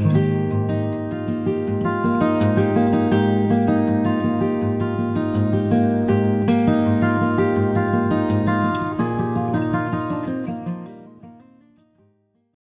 mm you.